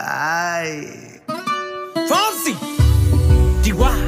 Ai. Fonsi! Chihuahua!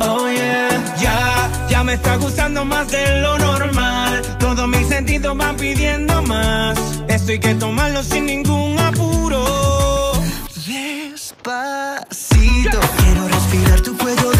Oh yeah, ya, ya me está gustando más de lo normal. Todos mis sentidos van pidiendo más. Esto hay que tomarlo sin ningún apuro. Despacito, quiero respirar tu cuello